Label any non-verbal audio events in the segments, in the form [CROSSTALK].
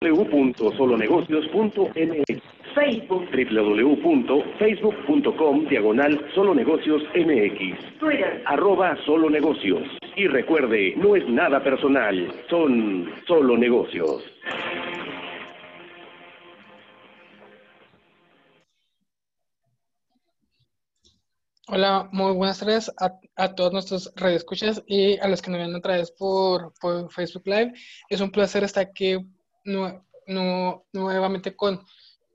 www.solonegocios.mx Facebook www.facebook.com diagonal solonegocios mx Twitter arroba solonegocios y recuerde, no es nada personal, son solo negocios. Hola, muy buenas tardes a, todos nuestros radioescuchas y a los que nos ven otra vez por, por Facebook Live. Es un placer estar aquí no, nuevamente con,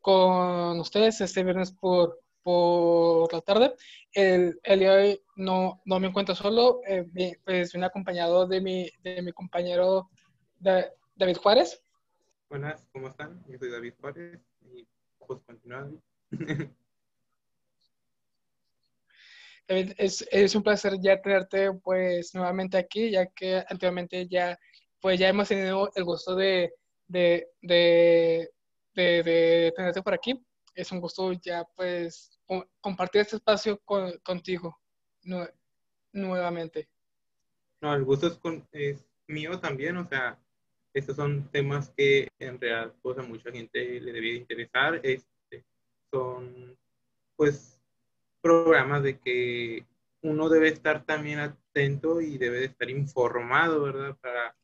con ustedes este viernes por, por la tarde. El, el día de hoy no, no me encuentro solo, eh, pues vine acompañado de mi, de mi compañero David Juárez. Buenas, ¿cómo están? Yo soy David Juárez y pues continuando. [LAUGHS] David, es, es, un placer ya tenerte pues nuevamente aquí, ya que anteriormente ya pues ya hemos tenido el gusto de, de, de, de, tenerte por aquí. Es un gusto ya pues compartir este espacio contigo nuevamente. No, el gusto es, es, mío también, o sea, estos son temas que en realidad pues, a mucha gente le debía interesar. Este, son pues programas de que uno debe estar también atento y debe de estar informado, ¿verdad? Para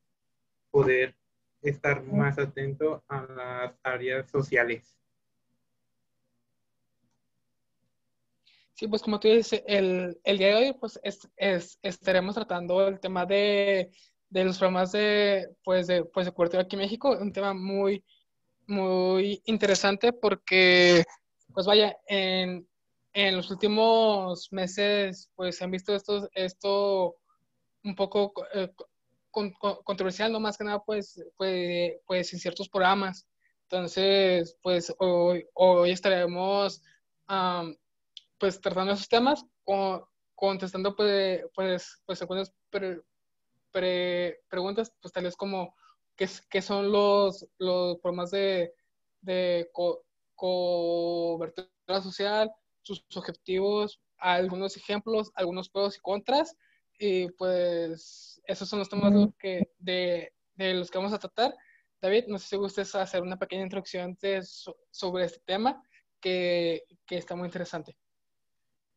poder estar más atento a las áreas sociales. Sí, pues como tú dices, el, el día de hoy pues es, estaremos tratando el tema de, de, los programas de, pues, de, pues, de cobertura aquí en México, un tema muy, muy interesante porque, pues vaya, en, en los últimos meses pues se han visto esto, esto un poco eh, controversial, no más que nada, pues, pues, pues en ciertos programas. Entonces, pues hoy, hoy estaremos pues tratando esos temas, contestando pues, pues, pues algunas preguntas, pues tales como qué, qué son los, los programas de, de cobertura social, sus objetivos, algunos ejemplos, algunos pros y contras, y pues esos son los temas que, de, de, los que vamos a tratar. David, no sé si gustes hacer una pequeña introducción sobre este tema que, que, está muy interesante.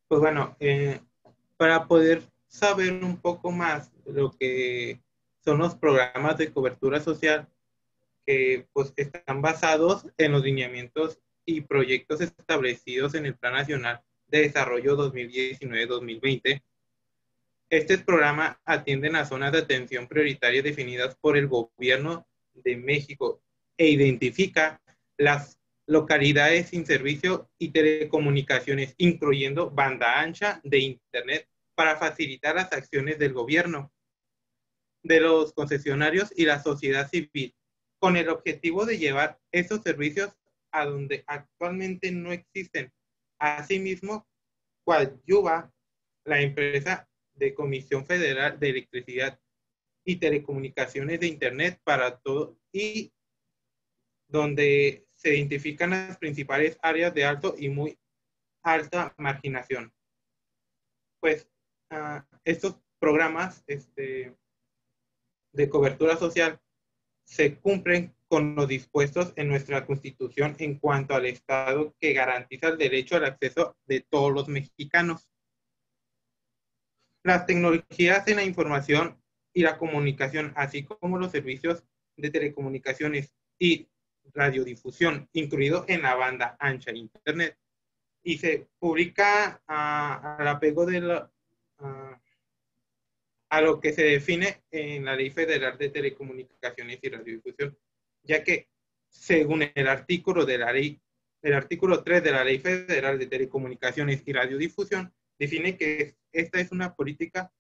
Pues bueno, eh, para poder saber un poco más lo que son los programas de cobertura social que pues están basados en los lineamientos y proyectos establecidos en el Plan Nacional de Desarrollo 2019-2020 este programa atiende a zonas de atención prioritaria definidas por el gobierno de México e identifica las localidades sin servicio y telecomunicaciones, incluyendo banda ancha de Internet, para facilitar las acciones del gobierno, de los concesionarios y la sociedad civil, con el objetivo de llevar esos servicios a donde actualmente no existen. Asimismo, coadyuva la empresa de Comisión Federal de Electricidad y Telecomunicaciones de Internet para todo y donde se identifican las principales áreas de alto y muy alta marginación. Pues ah, estos programas este, de cobertura social se cumplen con los dispuestos en nuestra Constitución en cuanto al Estado que garantiza el derecho al acceso de todos los mexicanos. Las tecnologías en la información y la comunicación, así como los servicios de telecomunicaciones y radiodifusión, incluido en la banda ancha Internet. Y se publica al apego de la, a lo que se define en la Ley Federal de Telecomunicaciones y Radiodifusión, ya que según el artículo de la ley, el artículo 3 de la Ley Federal de Telecomunicaciones y Radiodifusión, define que esta es una política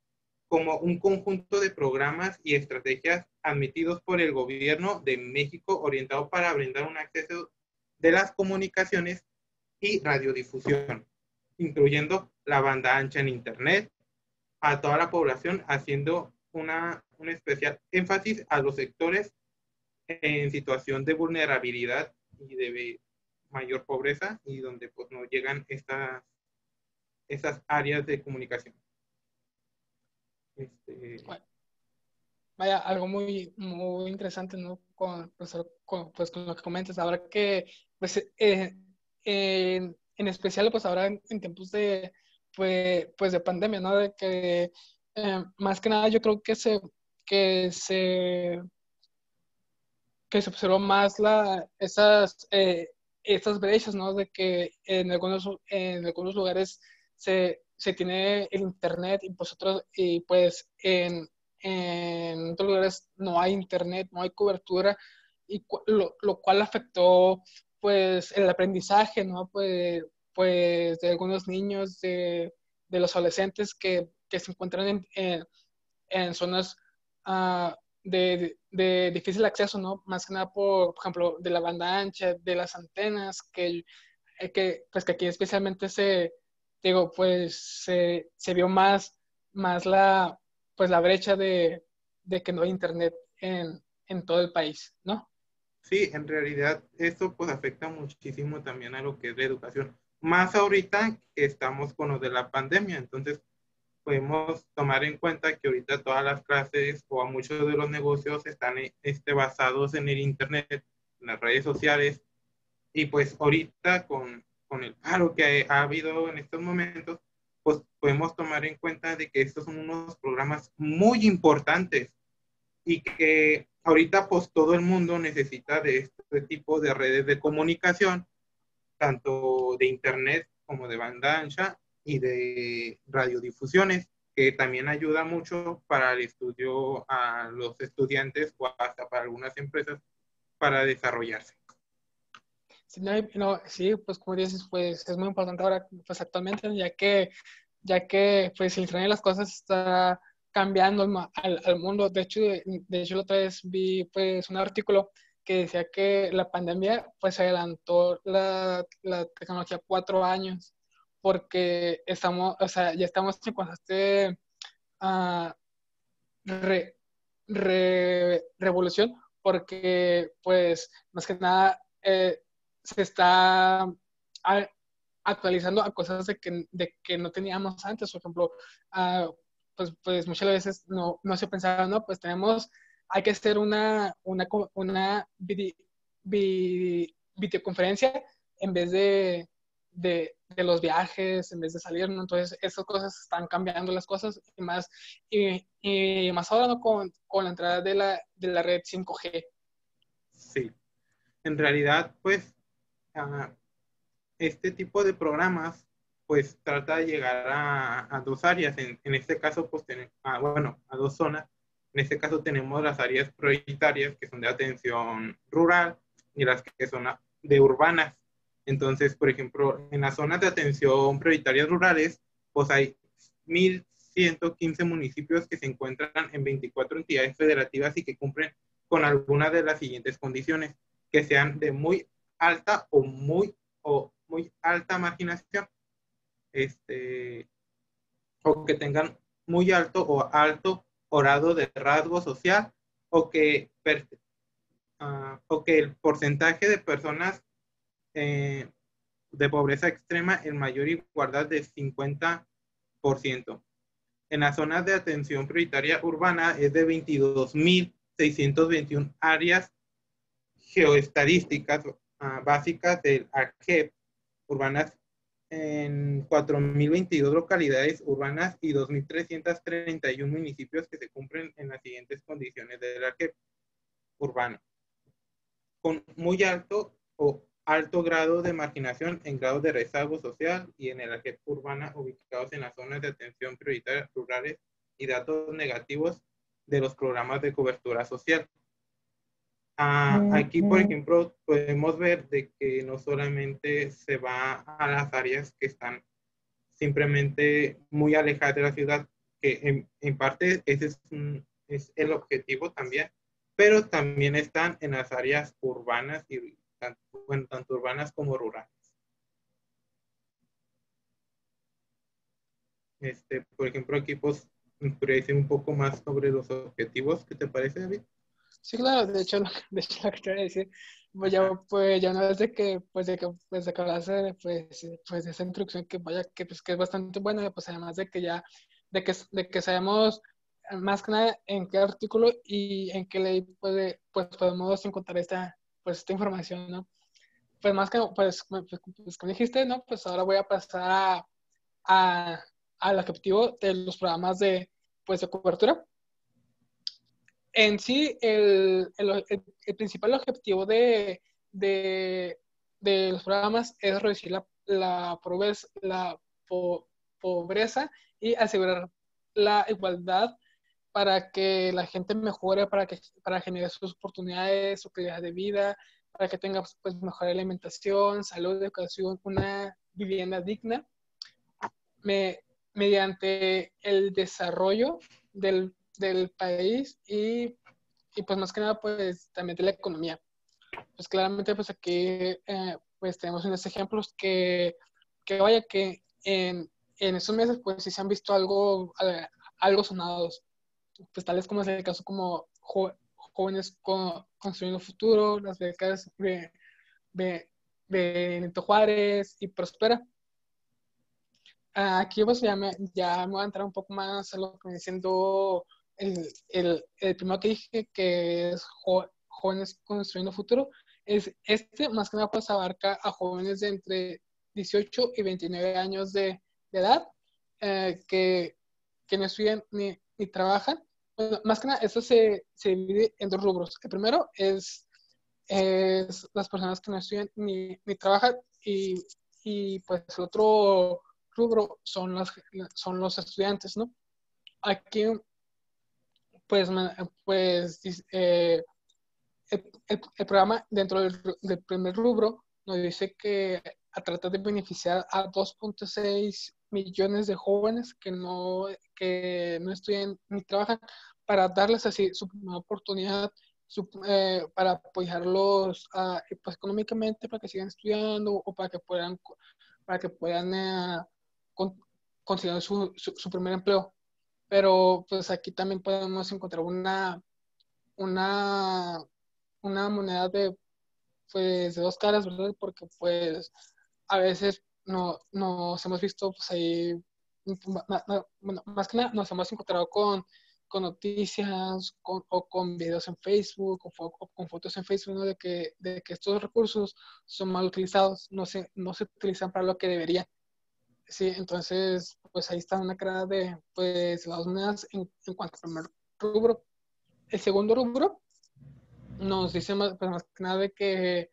como un conjunto de programas y estrategias admitidos por el gobierno de México orientado para brindar un acceso de las comunicaciones y radiodifusión, incluyendo la banda ancha en Internet a toda la población, haciendo una, un especial énfasis a los sectores en situación de vulnerabilidad y de mayor pobreza y donde pues no llegan estas esas áreas de comunicación. Este... Vaya, algo muy, muy interesante, ¿no? con, pues, con, pues, con lo que comentas, ahora que, pues, eh, en, en, especial, pues ahora en, tiempos de, pues, pues, de pandemia, ¿no? De que, eh, más que nada, yo creo que se, que se, que se observó más la, esas, eh, estas brechas, ¿no? De que en algunos, en algunos lugares se, se tiene el internet y pues otros, y pues en, en otros lugares no hay internet, no hay cobertura, y lo, lo, cual afectó pues el aprendizaje, ¿no? Pues, pues de algunos niños, de, de los adolescentes que, que se encuentran en, en, zonas uh, de, de, difícil acceso, ¿no? Más que nada por, por ejemplo, de la banda ancha, de las antenas, que, que pues que aquí especialmente se, digo, pues se, se vio más, más la, pues la brecha de, de que no hay internet en, en, todo el país, ¿no? Sí, en realidad esto pues afecta muchísimo también a lo que es la educación. Más ahorita que estamos con lo de la pandemia, entonces podemos tomar en cuenta que ahorita todas las clases o muchos de los negocios están este, basados en el internet, en las redes sociales, y pues ahorita con, con el paro que ha habido en estos momentos, pues podemos tomar en cuenta de que estos son unos programas muy importantes y que ahorita pues todo el mundo necesita de este tipo de redes de comunicación, tanto de internet como de banda ancha y de radiodifusiones, que también ayuda mucho para el estudio a los estudiantes o hasta para algunas empresas para desarrollarse. No, sí, pues como dices, pues es muy importante ahora, pues actualmente, ya que, ya que pues el Internet de las cosas está cambiando al, al, mundo. De hecho, de, hecho, la otra vez vi pues un artículo que decía que la pandemia pues adelantó la, la tecnología cuatro años porque estamos, o sea, ya estamos en constante uh, re, re, revolución porque pues más que nada eh, se está actualizando a cosas de que, de que no teníamos antes. Por ejemplo, uh, pues, muchas veces no, no se pensaba, no, pues tenemos, hay que hacer una, una, una videoconferencia en vez de, de, de, los viajes, en vez de salir, ¿no? Entonces, esas cosas están cambiando las cosas y más, y, y más ahora, ¿no? Con, con la entrada de la, de la red 5G. Sí. En realidad, pues, este tipo de programas pues trata de llegar a, dos áreas. En, este caso, pues tenemos, bueno, a dos zonas. En este caso tenemos las áreas prioritarias que son de atención rural y las que son de urbanas. Entonces, por ejemplo, en las zonas de atención prioritarias rurales, pues hay 1.115 municipios que se encuentran en 24 entidades federativas y que cumplen con alguna de las siguientes condiciones, que sean de muy alta o muy, o muy alta marginación, este, o que tengan muy alto o alto grado de rasgo social, o que, uh, o que el porcentaje de personas eh, de pobreza extrema en mayor igualdad de 50%. En las zonas de atención prioritaria urbana es de 22.621 áreas geoestadísticas básicas del ARCEP urbanas en 4.022 localidades urbanas y 2.331 municipios que se cumplen en las siguientes condiciones del ARCEP urbano. Con muy alto o alto grado de marginación en grado de rezago social y en el ARCEP urbana ubicados en las zonas de atención prioritaria rurales y datos negativos de los programas de cobertura social. Ah, aquí, por ejemplo, podemos ver de que no solamente se va a las áreas que están simplemente muy alejadas de la ciudad, que en, parte ese es, es, el objetivo también, pero también están en las áreas urbanas y tanto, bueno, tanto urbanas como rurales. Este, por ejemplo, aquí pues, un poco más sobre los objetivos. ¿Qué te parece, David? Sí, claro, de hecho, [LAUGHS] de hecho lo que te voy a decir, pues ya, pues ya una vez de que, pues de que, pues de que hablaste, pues, pues de esa introducción que vaya, que pues que es bastante buena, pues además de que ya, de que, de que sabemos, más que nada en qué artículo y en qué ley puede, pues podemos encontrar esta, pues, esta información, ¿no? Pues más que, pues, pues, pues como dijiste, ¿no? Pues ahora voy a pasar a, a, al objetivo de los programas de, pues, de cobertura. En sí, el, el, el principal objetivo de, de, los programas es reducir la, la, pobreza, la pobreza y asegurar la igualdad para que la gente mejore, para, que, para generar sus oportunidades, su calidad de vida, para que tenga pues, mejor alimentación, salud, educación, una vivienda digna, me, mediante el desarrollo del, del país y, y, pues más que nada pues también de la economía. Pues claramente pues aquí eh, pues tenemos unos ejemplos que, que vaya que en, en estos meses pues sí se han visto algo, algo sonados pues tales como es el caso como jóvenes con, construyendo futuro, las becas de, de, de Juárez y Prospera. Aquí pues ya me, ya me voy a entrar un poco más a lo que me diciendo el, el, el, primero que dije, que es jóvenes construyendo futuro. Es, este más que nada pues abarca a jóvenes de entre 18 y 29 años de, de edad eh, que, que no estudian ni, trabajan más que nada, esto se, se, divide en dos rubros. El primero es, es las personas que no estudian ni, ni trabajan y, y, pues el otro rubro son, las, son los estudiantes, ¿no? Aquí, pues, pues eh, el, programa dentro del, del, primer rubro nos dice que a tratar de beneficiar a 2.6 millones de jóvenes que no, que no estudian ni trabajan para darles así su primera oportunidad, eh, para apoyarlos ah, pues, económicamente para que sigan estudiando o para que puedan, para que puedan eh, conseguir su, su, primer empleo. Pero pues aquí también podemos encontrar una, una, moneda de, pues, de dos caras, ¿verdad? Porque pues a veces no, nos hemos visto pues ahí, bueno, más que nada nos hemos encontrado con con noticias con, o con videos en Facebook o, con fotos en Facebook de, que, de que estos recursos son mal utilizados, no se, no se utilizan para lo que deberían. Sí, entonces, pues ahí está una cara de pues, las monedas en, cuanto al primer rubro. El segundo rubro nos dice más, pues, más que nada de que,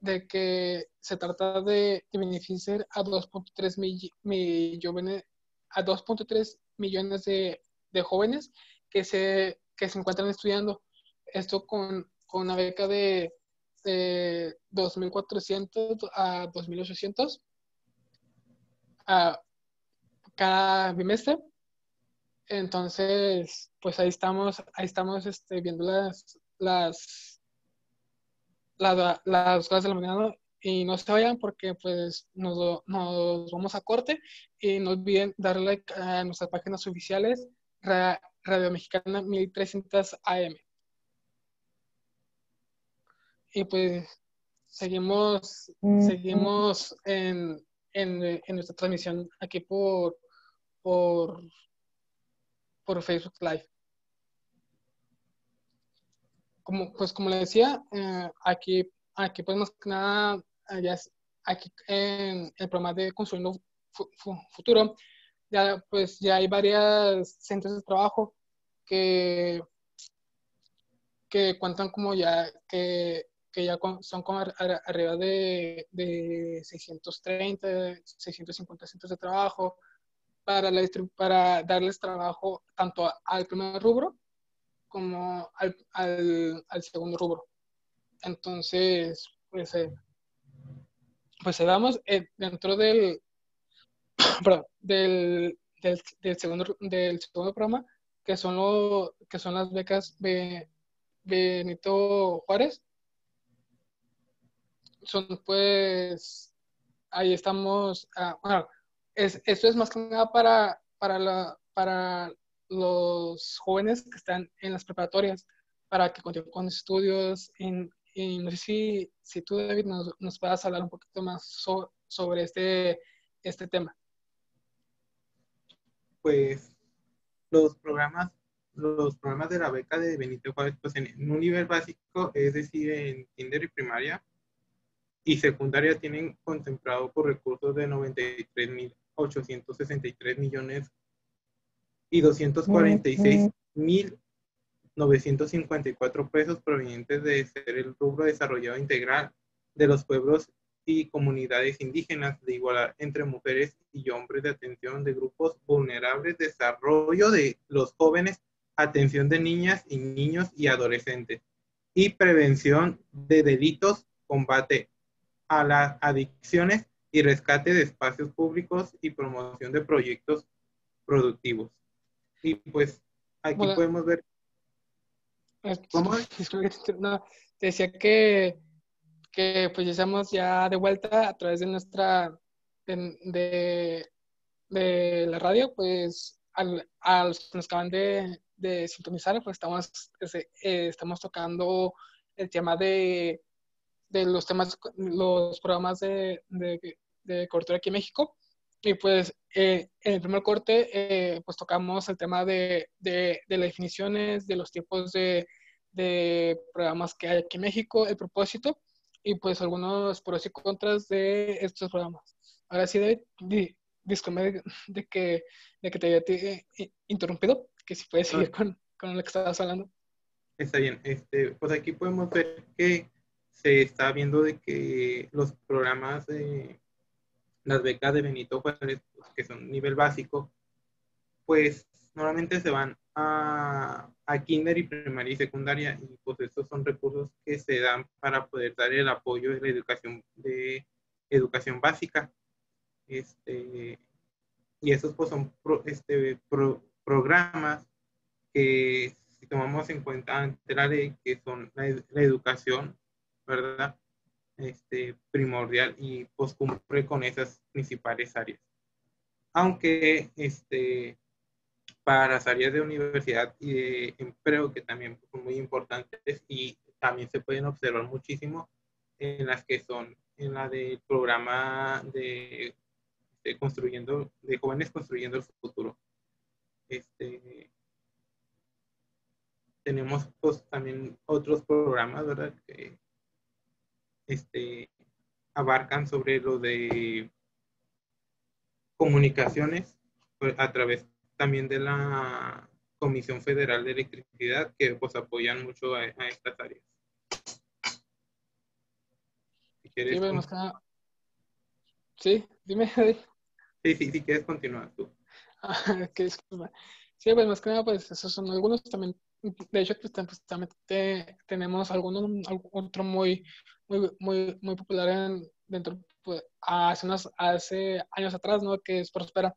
de que se trata de, beneficiar a 2.3 millones a 2.3 millones de de jóvenes que se, que se encuentran estudiando. Esto con, con una beca de, de 2.400 a 2.800 a cada bimestre. Entonces, pues ahí estamos, ahí estamos este, viendo las, las, las, las cosas de la mañana y no se vayan porque pues nos, nos vamos a corte y no olviden darle like a nuestras páginas oficiales Radio Mexicana 1300 AM. Y pues seguimos, seguimos en, en, en, nuestra transmisión aquí por, por, por Facebook Live. Como, pues como le decía, eh, aquí, aquí pues más que nada, aquí en el programa de Construyendo Futuro, ya pues ya hay varias centros de trabajo que, que cuentan como ya que, que ya son como arriba de, de 630, 650 centros de trabajo para, la, para darles trabajo tanto al primer rubro como al, al, segundo rubro. Entonces, pues, eh, pues damos eh, dentro [COUGHS] del, del, del, segundo, del segundo programa, que son, lo, que son las becas de Benito Juárez. Son pues, ahí estamos, ah, bueno, es, esto es más que nada para, para, la, para los jóvenes que están en las preparatorias, para que continúen con estudios. En, y no sé si, si tú, David, nos, nos puedas hablar un poquito más sobre este, este tema pues los programas los programas de la beca de Benito Juárez, pues en, un nivel básico, es decir, en kinder y primaria y secundaria, tienen contemplado por recursos de 93.863 millones y 246.954 pesos provenientes de ser el rubro desarrollado integral de los pueblos y comunidades indígenas, de igualdad entre mujeres y hombres, de atención de grupos vulnerables, desarrollo de los jóvenes atención de niñas y niños y adolescentes y prevención de delitos, combate a las adicciones y rescate de espacios públicos y promoción de proyectos productivos. Y pues aquí podemos ver. ¿Cómo? [LAUGHS] No, decía que, que pues ya estamos ya de vuelta a través de nuestra de, de, la radio, pues a los que nos acaban de, de sintonizar, pues estamos, eh, estamos tocando el tema de, de los temas, los programas de, de, de cobertura aquí en México. Y pues eh, en el primer corte, eh, pues tocamos el tema de, de, de, las definiciones, de los tipos de, de programas que hay aquí en México, el propósito y pues algunos pros y contras de estos programas. Ahora sí, David, disculpe de, que, de que te haya interrumpido que si puedes seguir con, con, lo que estabas hablando. Está bien. Este, pues aquí podemos ver que se está viendo de que los programas de las becas de Benito Juárez, que son nivel básico, pues normalmente se van a, a kinder y primaria y secundaria y pues estos son recursos que se dan para poder dar el apoyo de la educación de educación básica. Este, y esos pues son este, pro, programas que si tomamos en cuenta ante la ley, que son la, educación, ¿verdad? Este, primordial y pues cumple con esas principales áreas. Aunque este, para las áreas de universidad y de empleo, que también son muy importantes y también se pueden observar muchísimo en las que son en la del programa de, de construyendo, de jóvenes construyendo el futuro. Este, tenemos pues, también otros programas, ¿verdad? Que este, abarcan sobre lo de comunicaciones pues, a través también de la Comisión Federal de Electricidad que pues apoyan mucho a, estas áreas. sí, dime. [LAUGHS] Sí, sí, sí, quieres continuar tú. Ah, [LAUGHS] que disculpa. Sí, pues más que nada, pues esos son algunos también. De hecho, pues, pues también tenemos algunos, otro muy, muy, muy, muy popular en, dentro, pues, hace, unos, hace años atrás, ¿no? Que es Prospera.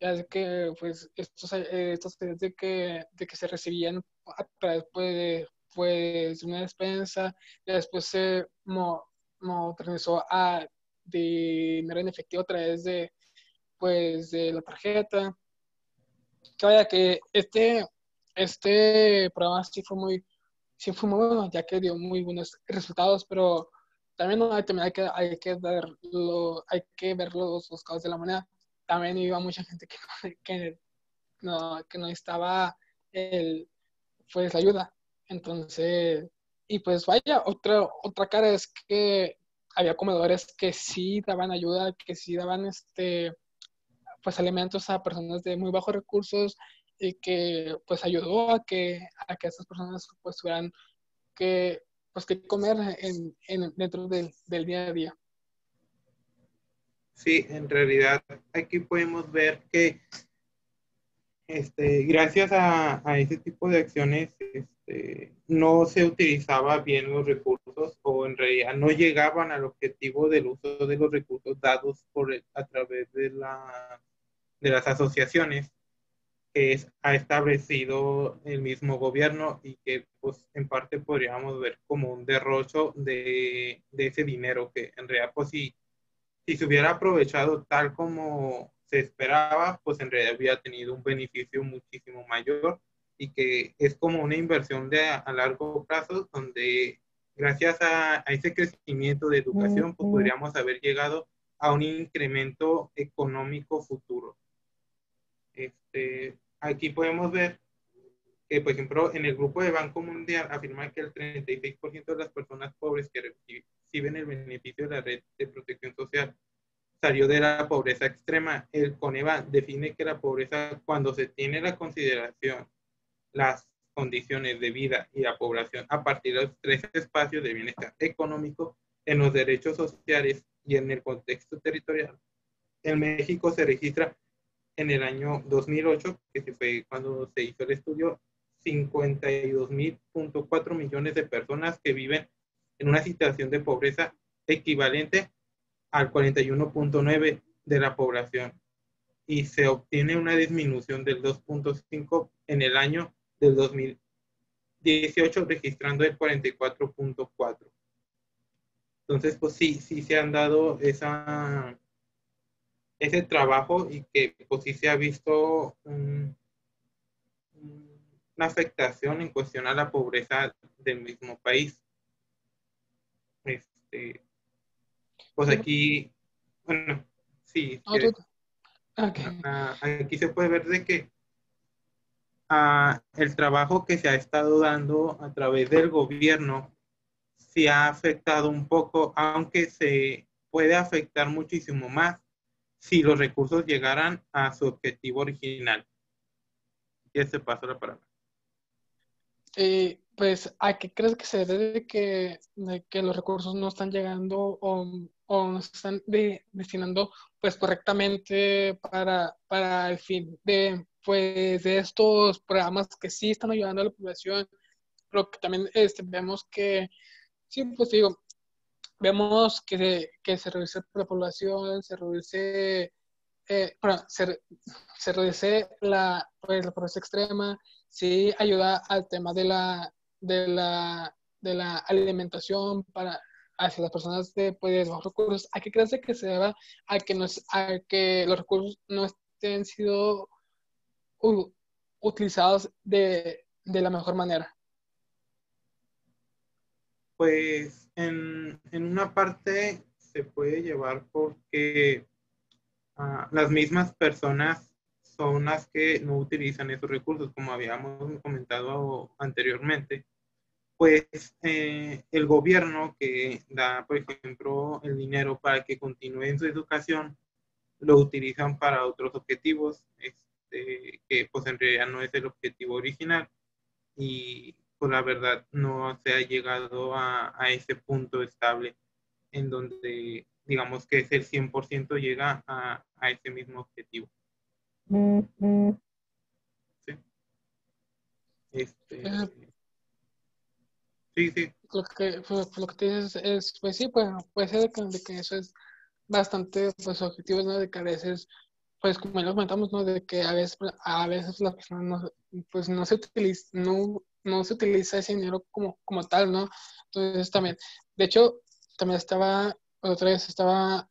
Ya sé que, pues, estos, eh, estos de que, de que se recibían a través, pues, de, pues, una despensa, y después se modernizó a dinero en efectivo a través de, pues, de la tarjeta. Que vaya, que este, este programa sí fue muy, sí fue muy bueno, ya que dio muy buenos resultados, pero también, también hay, que, hay, que, verlo, hay que ver los, los de la moneda. También iba mucha gente que, [LAUGHS] que, no, que no estaba el, pues, la ayuda. Entonces, y pues vaya, otra, otra cara es que había comedores que sí daban ayuda, que sí daban este pues alimentos a personas de muy bajos recursos y que pues ayudó a que a que estas personas pues tuvieran que pues que comer en, en dentro del, del, día a día. Sí, en realidad aquí podemos ver que este, gracias a, a ese tipo de acciones este, no se utilizaba bien los recursos o en realidad no llegaban al objetivo del uso de los recursos dados por a través de la de las asociaciones que ha establecido el mismo gobierno y que pues en parte podríamos ver como un derrocho de, de ese dinero que en realidad pues si, si se hubiera aprovechado tal como se esperaba pues en realidad hubiera tenido un beneficio muchísimo mayor y que es como una inversión de a, largo plazo donde gracias a, a, ese crecimiento de educación pues podríamos haber llegado a un incremento económico futuro. Este, aquí podemos ver que, por ejemplo, en el grupo de Banco Mundial afirma que el 36% de las personas pobres que reciben el beneficio de la red de protección social salió de la pobreza extrema. El CONEVA define que la pobreza, cuando se tiene la consideración las condiciones de vida y la población a partir de los tres espacios de bienestar económico, en los derechos sociales y en el contexto territorial. En México se registra en el año 2008, que fue cuando se hizo el estudio, 52.4 millones de personas que viven en una situación de pobreza equivalente al 41.9 de la población y se obtiene una disminución del 2.5 en el año del 2018 registrando el 44.4. Entonces, pues sí, sí se han dado esa, ese trabajo y que pues sí se ha visto una afectación en cuestión a la pobreza del mismo país. Este, pues aquí, bueno, sí. aquí se puede ver de que ah, el trabajo que se ha estado dando a través del gobierno se ha afectado un poco, aunque se puede afectar muchísimo más si los recursos llegaran a su objetivo original. Y ese paso la palabra. Eh, pues, ¿a qué crees que se debe de que, que los recursos no están llegando o, o no se están destinando pues correctamente para, para el fin de, pues, de estos programas que sí están ayudando a la población, pero que también este, vemos que, sí, pues digo, vemos que se, que se reduce la población, se reduce, eh, se, se, reduce la, pues, la pobreza extrema, sí ayuda al tema de la, de la, de la alimentación para hacia las personas de, pues, bajos recursos. ¿A qué crees que se deba a que, nos, a que los recursos no estén sido utilizados de, de la mejor manera? Pues en, en una parte se puede llevar porque uh, las mismas personas son las que no utilizan esos recursos, como habíamos comentado anteriormente. Pues eh, el gobierno que da, por ejemplo, el dinero para que continúen su educación, lo utilizan para otros objetivos, este, que pues en realidad no es el objetivo original. Y pues la verdad no se ha llegado a, a ese punto estable en donde digamos que es el 100% llega a, a, ese mismo objetivo. Sí. Este, sí, sí. Lo que, pues, lo que te dices es, pues sí, pues puede ser de que, eso es bastante, pues objetivo, ¿no? De que a veces, pues como ya lo comentamos, ¿no? De que a veces, a veces las personas no, pues no se utiliza, no no se utiliza ese dinero como, como tal, ¿no? Entonces también, de hecho, también estaba, otra vez estaba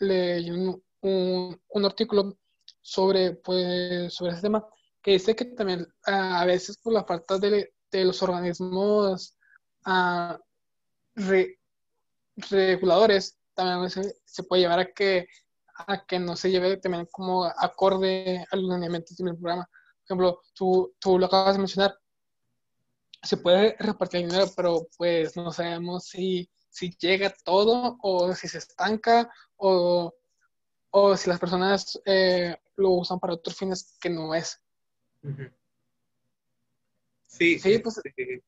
leyendo un, un, artículo sobre, pues, sobre ese tema, que dice que también a veces por la falta de, de los organismos uh, reguladores, también se, se, puede llevar a que, a que no se lleve también como acorde a los lineamientos del programa. Por ejemplo, tú, tú lo acabas de mencionar, se puede repartir el dinero, pero pues no sabemos si, si llega todo o si se estanca o, o si las personas eh, lo usan para otros fines que no es. Sí, sí, pues, este,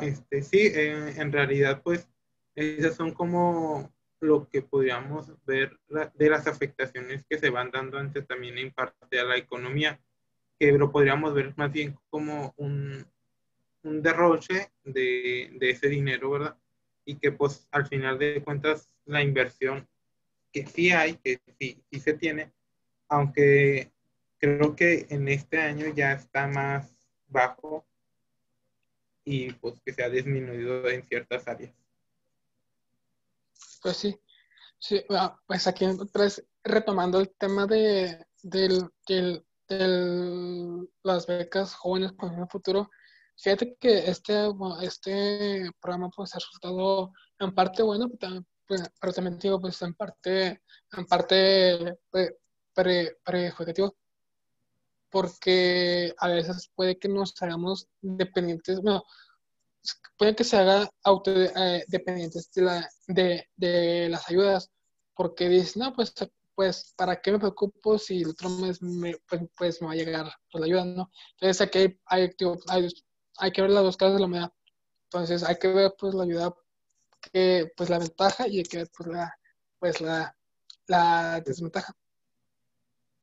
este sí eh, en realidad pues esas son como lo que podríamos ver de las afectaciones que se van dando antes también en parte a la economía, que lo podríamos ver más bien como un, un derroche de, de, ese dinero, ¿verdad? Y que pues al final de cuentas la inversión que sí hay, que sí, sí se tiene, aunque creo que en este año ya está más bajo y pues que se ha disminuido en ciertas áreas. Pues sí, sí pues aquí retomando el tema de, del, del, las becas jóvenes con el futuro, Fíjate que este, este programa pues ha resultado en parte bueno, pero también, pues, también digo, pues en parte, en parte pre, pre, porque a veces puede que nos hagamos dependientes, no, puede que se haga autodependientes eh, de, la, de, de, las ayudas, porque dices, no, pues, pues, ¿para qué me preocupo si el otro mes me, pues, pues, me va a llegar pues, la ayuda, no? Entonces aquí hay, hay, hay, hay que ver las dos caras de la moneda. Entonces hay que ver pues la ayuda que pues la ventaja y hay que ver pues la pues la, la desventaja.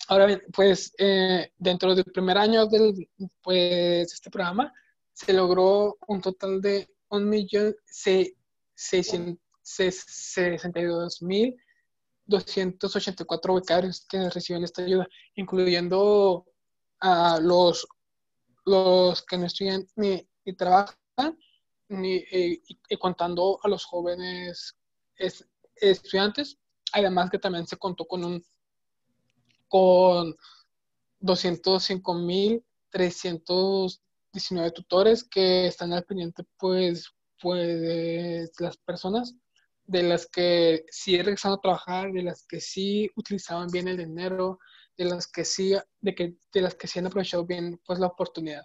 Ahora bien, pues eh, dentro del primer año del pues este programa se logró un total de un millón mil 284 becarios que reciben esta ayuda, incluyendo a los, los que no estudian ni, trabajan, ni, eh, y, contando a los jóvenes estudiantes. Además que también se contó con un con 205.319 tutores que están al pendiente pues, pues las personas de las que sí regresaron a trabajar, de las que sí utilizaban bien el dinero, de las que sí, de, que, de las que sí han aprovechado bien pues, la oportunidad.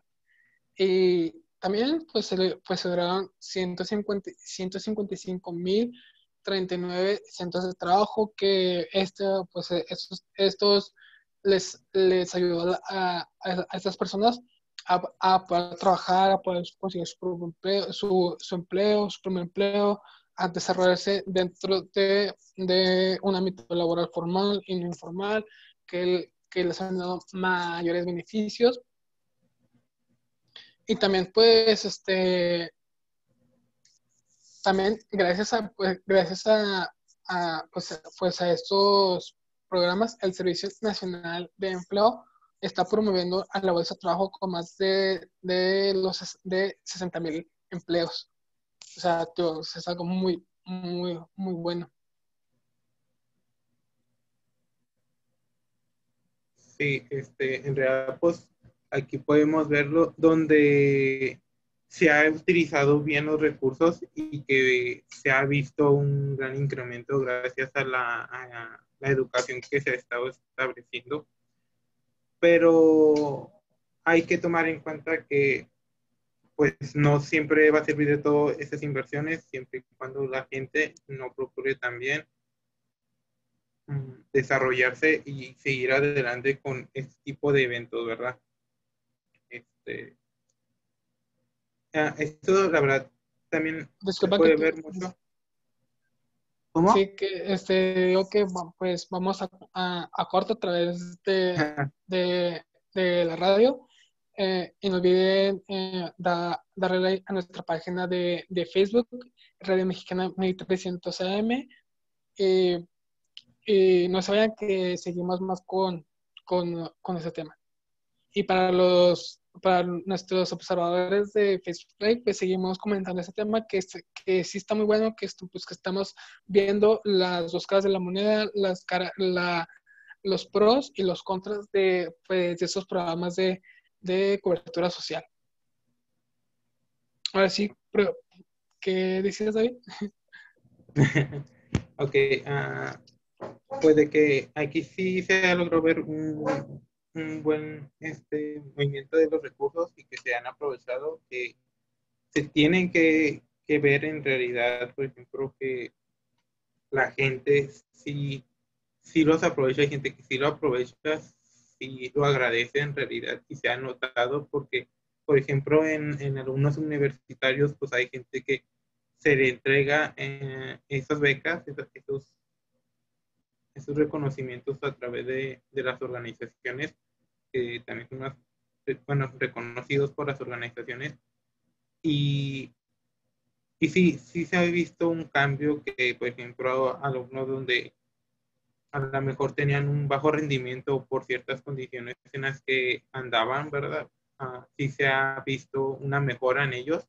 Y también pues se, pues, lograron 155 mil 39 centros de trabajo que este, pues, estos, estos les, les ayudó a, a, estas personas a, a, poder trabajar, a poder conseguir su, empleo, su, su empleo, su primer empleo, a desarrollarse dentro de, de un ámbito laboral formal y no informal, que, que les han dado mayores beneficios. Y también, pues, este, también gracias a, pues, gracias a, a, pues, pues a estos programas, el Servicio Nacional de Empleo está promoviendo a la bolsa de trabajo con más de, de los de 60 mil empleos. O sea, es algo muy, muy, muy bueno. Sí, este, en realidad, pues aquí podemos verlo donde se ha utilizado bien los recursos y que se ha visto un gran incremento gracias a la, a la educación que se ha estado estableciendo. Pero hay que tomar en cuenta que pues no siempre va a servir de todo esas inversiones, siempre y cuando la gente no procure también desarrollarse y seguir adelante con este tipo de eventos, ¿verdad? Este, ah, esto, la verdad, también se puede ver mucho. ¿Cómo? Sí, que este, digo que pues vamos a, a, a corto a través de, de, de la radio eh, y no olviden eh, darle like a nuestra página de, de Facebook, Radio Mexicana 1300 AM. Y no se vayan que seguimos más con, con, con ese tema. Y para los para nuestros observadores de Facebook Live, pues seguimos comentando ese tema que, que sí está muy bueno, que, pues, que estamos viendo las dos caras de la moneda, las cara, la, los pros y los contras de, pues, de esos programas de, de cobertura social. Ahora sí, pero, ¿qué decías, David? [LAUGHS] ok, uh, puede que aquí sí se logró ver un, un, buen este, movimiento de los recursos y que se han aprovechado, que se tienen que, que ver en realidad, por ejemplo, que la gente sí, sí los aprovecha, hay gente que sí lo aprovecha y lo agradece en realidad y se ha notado porque, por ejemplo, en, en algunos universitarios, pues hay gente que se le entrega eh, esas becas, esos, esos, reconocimientos a través de, de las organizaciones que también son más, bueno, reconocidos por las organizaciones. Y, y sí, sí se ha visto un cambio que, por ejemplo, alumnos donde a lo mejor tenían un bajo rendimiento por ciertas condiciones en las que andaban, ¿verdad? Uh, sí se ha visto una mejora en ellos.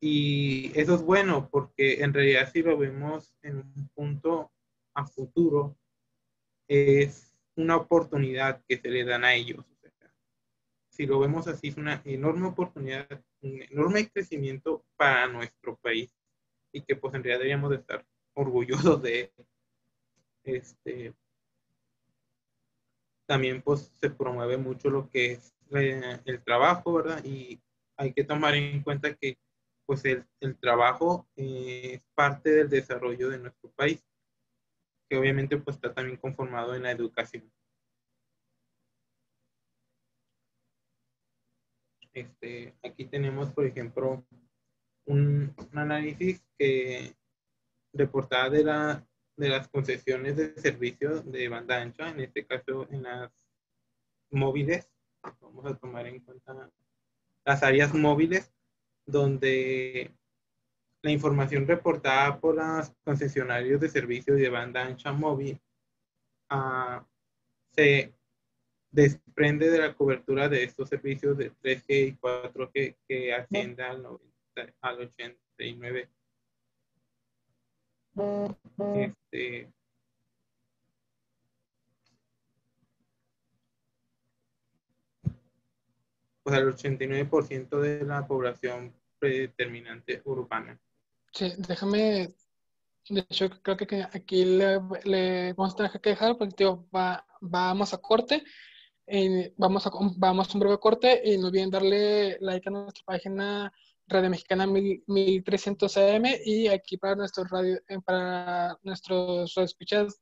Y eso es bueno porque en realidad si lo vemos en un punto a futuro, es una oportunidad que se le dan a ellos. si lo vemos así, es una enorme oportunidad, un enorme crecimiento para nuestro país y que pues en realidad deberíamos de estar orgullosos de. Este, también pues se promueve mucho lo que es eh, el trabajo, ¿verdad? Y hay que tomar en cuenta que pues el, el trabajo eh, es parte del desarrollo de nuestro país, que obviamente pues está también conformado en la educación. Este, aquí tenemos, por ejemplo, un, análisis que reportada de, la, de las concesiones de servicios de banda ancha, en este caso en las móviles. Vamos a tomar en cuenta las áreas móviles, donde la información reportada por los concesionarios de servicios de banda ancha móvil uh, se desprende de la cobertura de estos servicios de 3G y 4G que asciende al, 90, al 89 este, pues al 89% de la población predeterminante urbana. Sí, déjame, de hecho creo que aquí le, vamos a tener que dejar porque tío, va, vamos a corte, vamos, a, vamos a un breve corte y no olviden darle like a nuestra página Radio Mexicana 1300 AM y aquí para nuestros radio, eh, para nuestros escuchas,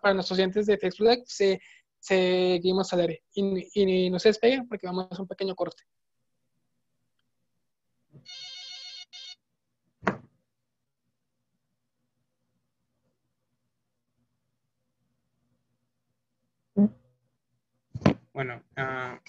para nuestros oyentes de Facebook, se, seguimos al aire. Y, y, no se despeguen porque vamos a un pequeño corte. Bueno, uh,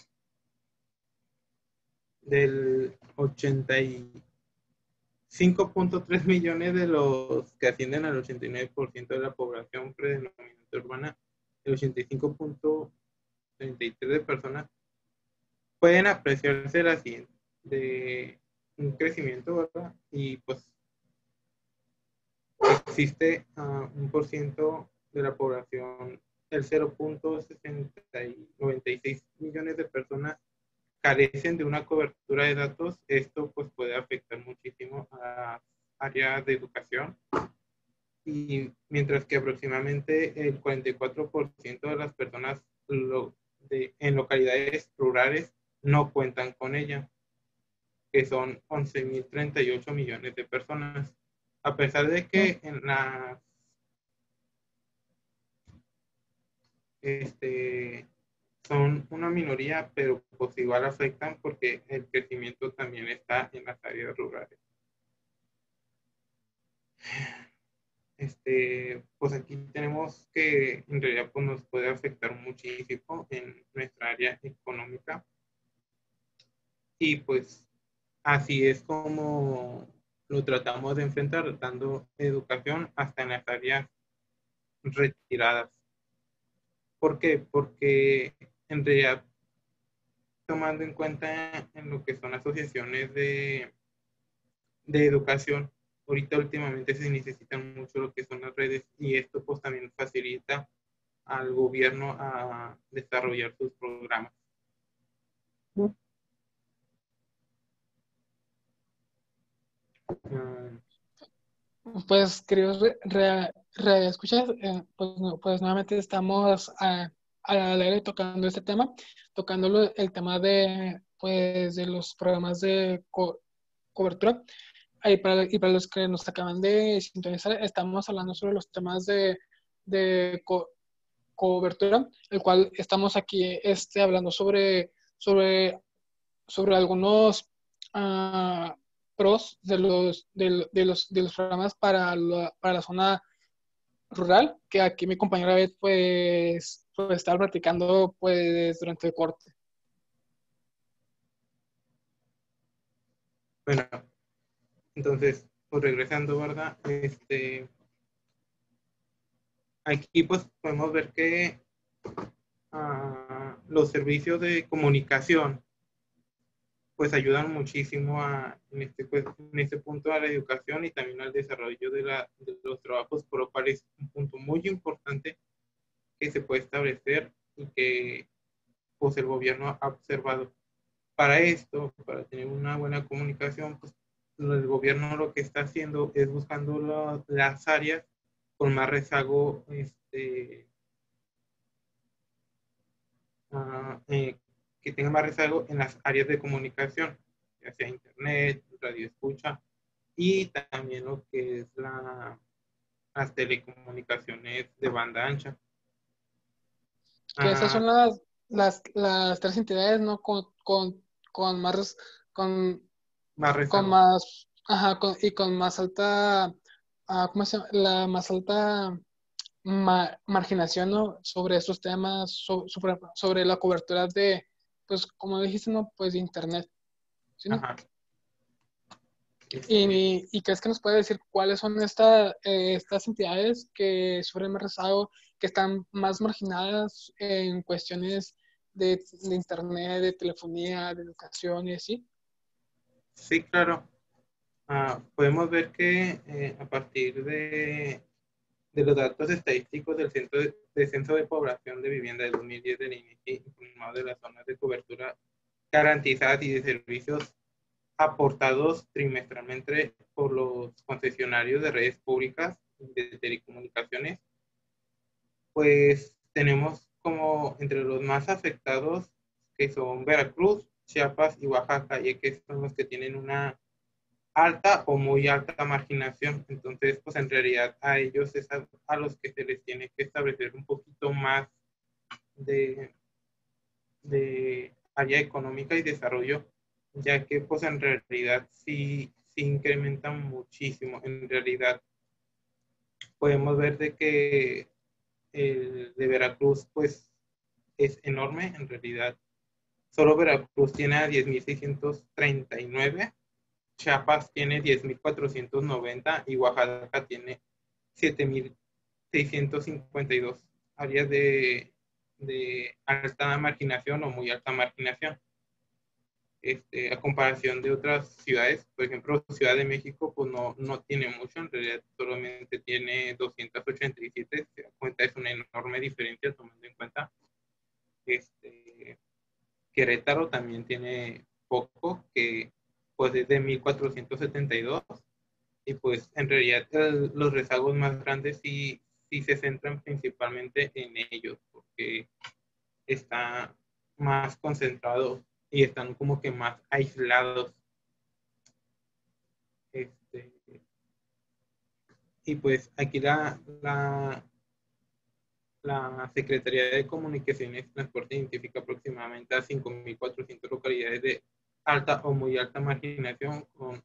del 85.3 millones de los que ascienden al 89% de la población predenominante urbana, el 85.33 de personas pueden apreciarse la siguiente, de un crecimiento, ¿verdad? Y pues existe uh, un por ciento de la población, el 0.96 millones de personas carecen de una cobertura de datos, esto pues puede afectar muchísimo a áreas de educación. Y mientras que aproximadamente el 44% de las personas en localidades rurales no cuentan con ella, que son 11.038 millones de personas. A pesar de que en las este, son una minoría, pero pues igual afectan porque el crecimiento también está en las áreas rurales. Este, pues aquí tenemos que en realidad pues nos puede afectar muchísimo en nuestra área económica. Y pues así es como lo tratamos de enfrentar, dando educación hasta en las áreas retiradas. ¿Por qué? Porque en realidad tomando en cuenta en lo que son asociaciones de, de educación, ahorita últimamente se necesitan mucho lo que son las redes y esto pues también facilita al gobierno a desarrollar sus programas. Pues, queridos escuchas, eh, pues, pues, nuevamente estamos a, al aire tocando este tema, tocando el tema de, pues, de los programas de cobertura. Y para, y para, los que nos acaban de sintonizar, estamos hablando sobre los temas de, de cobertura, el cual estamos aquí este, hablando sobre, sobre, sobre algunos uh, de los, de, los, de los programas para la, para la zona rural, que aquí mi compañera Beth pues pues, estar practicando pues durante el corte. Bueno, entonces, pues regresando, ¿verdad? Este, aquí pues podemos ver que uh, los servicios de comunicación pues ayudan muchísimo a, en, este, pues, en este punto a la educación y también al desarrollo de, la, de los trabajos, por lo cual es un punto muy importante que se puede establecer y que pues, el gobierno ha observado. Para esto, para tener una buena comunicación, pues, el gobierno lo que está haciendo es buscando las áreas con más rezago este, ah, eh, que tenga más rezago en las áreas de comunicación, ya sea internet, radio escucha y también lo que es la, las telecomunicaciones de banda ancha. Que esas son las, las, las, tres entidades, ¿no? Con, con, con más, con, más con más, ajá, con, y con más alta, uh, ¿cómo se llama? La más alta marginación, ¿no? Sobre estos temas, sobre, sobre la cobertura de, pues, como dijiste, ¿no? Pues de Internet. Ajá. Y, y, crees que nos puede decir cuáles son esta, eh, estas entidades que sufren más rezago, que están más marginadas en cuestiones de, de, internet, de telefonía, de educación y así? Sí, claro. Ah, podemos ver que eh, a partir de, de, los datos estadísticos del Centro de, Censo de Población de Vivienda de 2010 del INEGI, informado de las zonas de cobertura garantizadas y de servicios aportados trimestralmente por los concesionarios de redes públicas de telecomunicaciones, pues tenemos como entre los más afectados que son Veracruz, Chiapas y Oaxaca, y que son los que tienen una alta o muy alta marginación. Entonces, pues en realidad a ellos es a, los que se les tiene que establecer un poquito más de, de área económica y desarrollo ya que pues en realidad sí, sí incrementan muchísimo. En realidad podemos ver de que el de Veracruz pues es enorme, en realidad solo Veracruz tiene a 10.639, Chiapas tiene 10.490 y Oaxaca tiene 7.652 áreas de, de alta marginación o muy alta marginación. Este, a comparación de otras ciudades, por ejemplo, Ciudad de México, pues no, no tiene mucho, en realidad solamente tiene 287, se da cuenta, es una enorme diferencia tomando en cuenta. Este, Querétaro también tiene poco, que pues es de 1472, y pues en realidad los rezagos más grandes sí, sí se centran principalmente en ellos, porque está más concentrado y están como que más aislados. Este, y pues aquí la, la, la Secretaría de Comunicaciones y Transporte identifica aproximadamente a 5.400 localidades de alta o muy alta marginación con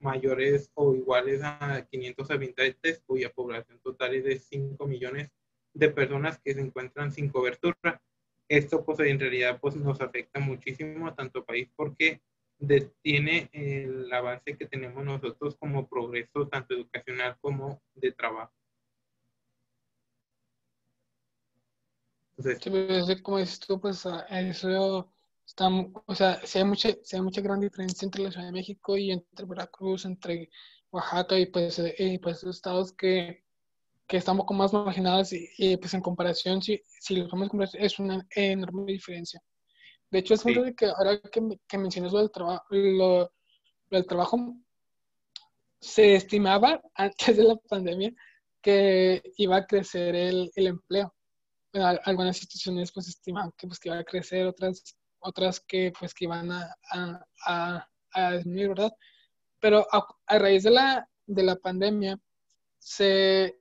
mayores o iguales a 500 habitantes cuya población total es de 5 millones de personas que se encuentran sin cobertura esto pues en realidad pues nos afecta muchísimo a tanto país porque detiene el avance que tenemos nosotros como progreso tanto educacional como de trabajo. Entonces, pues, como dices tú, pues eso está, o sea, si hay, mucha, hay mucha gran diferencia entre la Ciudad de México y entre Veracruz, entre Oaxaca y pues, y pues estados que que están un poco más marginadas y, pues en comparación, si, si los vamos a es una enorme diferencia. De hecho, es sí. que ahora que, que mencionas lo del, trabajo lo, del trabajo, se estimaba antes de la pandemia que iba a crecer el, el empleo. algunas instituciones pues estimaban que, pues, que iba a crecer, otras, otras que pues que iban a, a, a, disminuir, ¿verdad? Pero a, a, raíz de la, de la pandemia se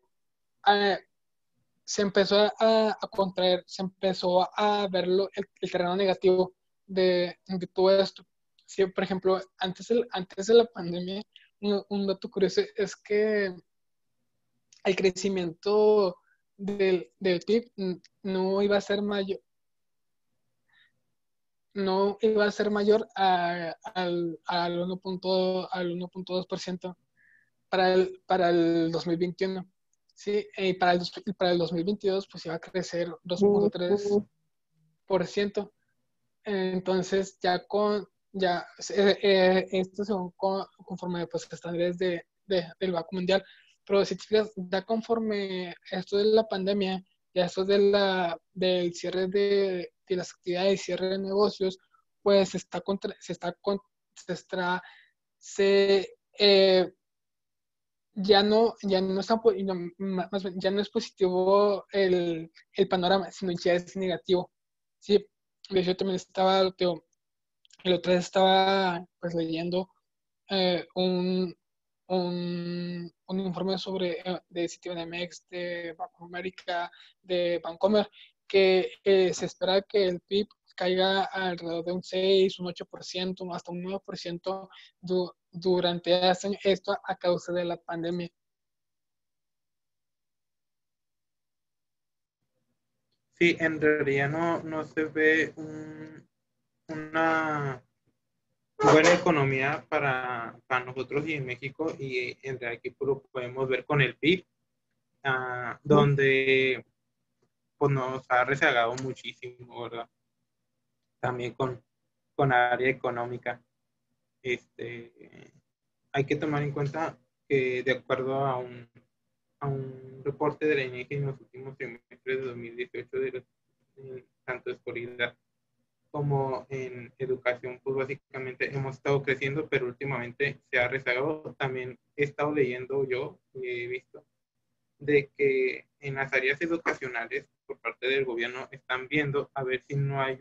se empezó a, contraer, se empezó a verlo el, terreno negativo de, todo esto. Sí, por ejemplo, antes, antes de la pandemia, un, dato curioso es que el crecimiento del, del PIB no iba a ser mayor no iba a ser mayor al, al 1.2% para el, para el 2021. Sí, y para el, para el 2022 pues iba a crecer 2.3%. Entonces ya con, ya, eh, eh, esto según conforme pues estándares de, de, del Banco Mundial, pero si te fijas, ya conforme esto de la pandemia, ya esto de la, del cierre de, de las actividades, cierre de negocios, pues se está contra, se está, se, está, se eh, ya no, ya no está, ya no es positivo el, el panorama, sino ya es negativo. ¿sí? de hecho también estaba, el otro día estaba pues leyendo eh, un, un, un, informe sobre eh, de Citibanamex, de Banco América, de Bancomer, que eh, se espera que el PIB caiga alrededor de un 6, un 8%, hasta un 9% durante este esto a causa de la pandemia. Sí, en realidad no, no se ve una buena economía para, para, nosotros y en México y en realidad aquí lo podemos ver con el PIB, ah, donde pues nos ha rezagado muchísimo, ¿verdad? También con, con área económica. Este, hay que tomar en cuenta que de acuerdo a un a un reporte de la INEGI en los últimos trimestres de 2018 de tanto escolaridad como en educación, pues básicamente hemos estado creciendo, pero últimamente se ha rezagado. También he estado leyendo yo he visto de que en las áreas educacionales por parte del gobierno están viendo a ver si no hay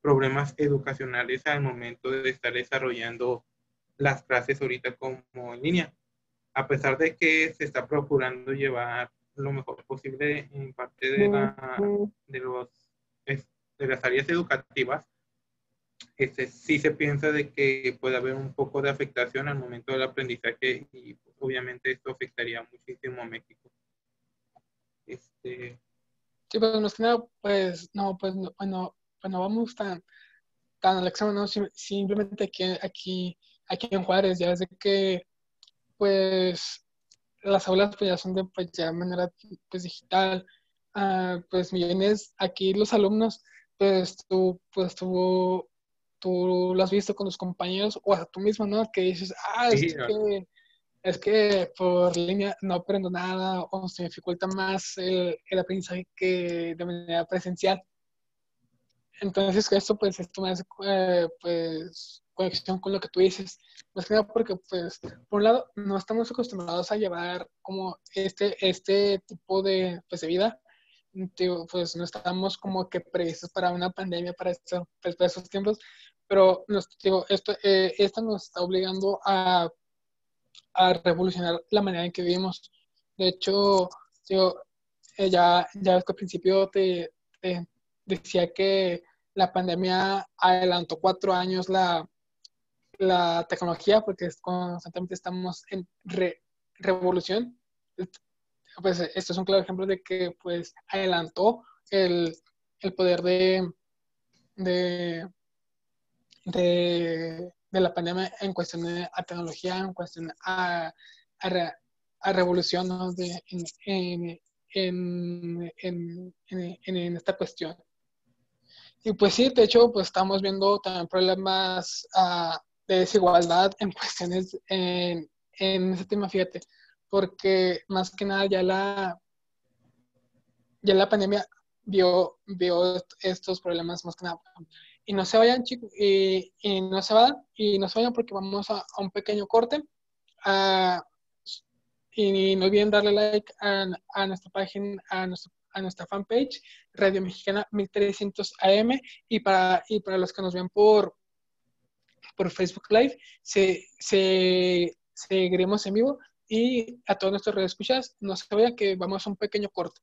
problemas educacionales al momento de estar desarrollando las clases ahorita como en línea a pesar de que se está procurando llevar lo mejor posible en parte de, de, los, de las áreas educativas, este, sí se piensa de que puede haber un poco de afectación al momento del aprendizaje y pues, obviamente esto afectaría muchísimo a México. Este... Sí, pues más que nada, pues no, pues no, bueno, pues no vamos tan, tan al examen, ¿no? simplemente aquí, aquí, aquí en Juárez, ya desde que pues las aulas pues ya son de pues ya manera pues digital, uh, pues millones, aquí los alumnos, pues tú, pues tú, tú lo has visto con tus compañeros o hasta tú mismo, ¿no? Que dices, ah, es, que, es que por línea no aprendo nada o se dificulta más el, el aprendizaje que de manera presencial. Entonces, esto, pues, esto me hace, eh, pues, conexión con lo que tú dices. Más que nada porque, pues, por un lado, no estamos acostumbrados a llevar como este, este tipo de, pues, de vida. pues no estamos como que previstos para una pandemia, para, esto, pues, para estos tiempos, pero nos, digo, esto, eh, esto nos está obligando a, a revolucionar la manera en que vivimos. De hecho, digo, eh, ya, ya al principio te, te decía que la pandemia adelantó cuatro años la, la tecnología porque constantemente estamos en revolución. Pues esto es un claro ejemplo de que pues adelantó el, el poder de, de, de, la pandemia en cuestión de tecnología, en cuestión a, a, a revolución de, en, en, en, en, esta cuestión. Y pues sí, de hecho, pues estamos viendo también problemas uh, de desigualdad en cuestiones en, en ese tema, fíjate, porque más que nada ya la, ya la pandemia vio, vio estos problemas más que nada. Y no se vayan, chicos, y, y, no se vayan, y no se vayan porque vamos a, un pequeño corte. Uh, y no olviden darle like a, a nuestra página, a, nuestro, a nuestra fanpage, Radio Mexicana 1300 AM. Y para, y para los que nos ven por, por Facebook Live, se, se, seguiremos en vivo. Y a todos nuestros redes escuchas, no se vayan que vamos a un pequeño corte.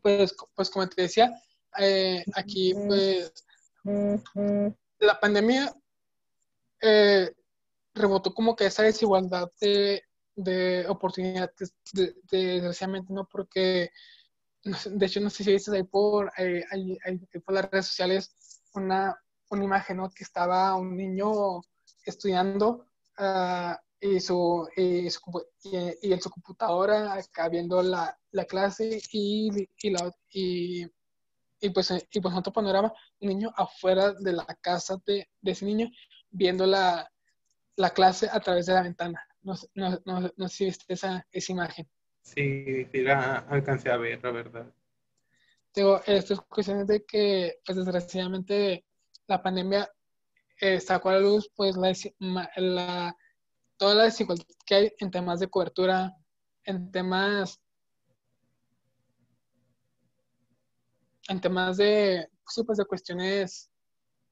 Pues, pues como te decía, eh, aquí pues la pandemia eh, rebotó como que esa desigualdad de, de oportunidades, de, desgraciadamente, ¿no? Porque, de hecho, no sé si viste ahí por, eh, ahí, por las redes sociales una, una imagen, ¿no? Que estaba un niño estudiando uh, y, su, y, su, y, en su computadora acá viendo la, la clase y, y, la, y, y, pues, y pues otro panorama, un niño afuera de la casa de, de ese niño viendo la, la, clase a través de la ventana. No, no, no, no sé si viste esa, esa imagen. Sí, sí la alcancé a ver, la verdad. Digo, esto es cuestión de que, pues desgraciadamente, la pandemia eh, sacó a la luz, pues, la, la, toda la desigualdad que hay en temas de cobertura, en temas, en temas de, sí, pues, de cuestiones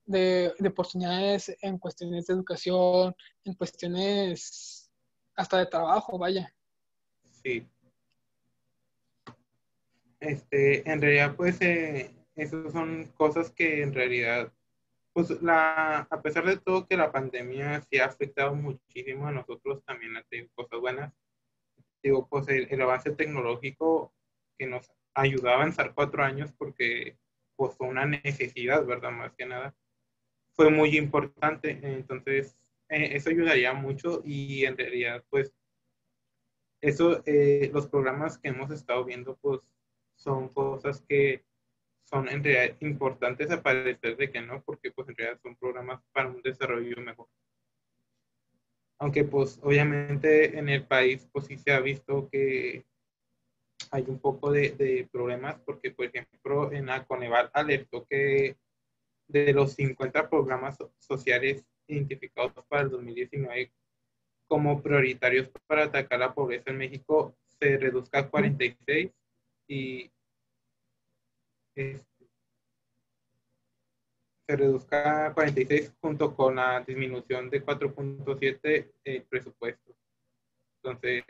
de, de, oportunidades, en cuestiones de educación, en cuestiones hasta de trabajo, vaya. Sí. Este, en realidad, pues, eh, esas son cosas que en realidad pues, la, a pesar de todo que la pandemia sí ha afectado muchísimo a nosotros, también ha tenido cosas buenas. Digo, pues, el, avance tecnológico que nos ayudó a avanzar cuatro años porque, pues, fue una necesidad, ¿verdad? Más que nada, fue muy importante. Entonces, eh, eso ayudaría mucho y en realidad, pues, eso, eh, los programas que hemos estado viendo, pues, son cosas que son en realidad importantes a parecer de que no, porque pues en realidad son programas para un desarrollo mejor. Aunque pues obviamente en el país pues sí se ha visto que hay un poco de, de problemas porque por ejemplo en Aconeval alertó que de los 50 programas sociales identificados para el 2019 como prioritarios para atacar la pobreza en México se reduzca a 46 y este, se reduzca a 46 junto con la disminución de 4.7 el presupuesto. Entonces,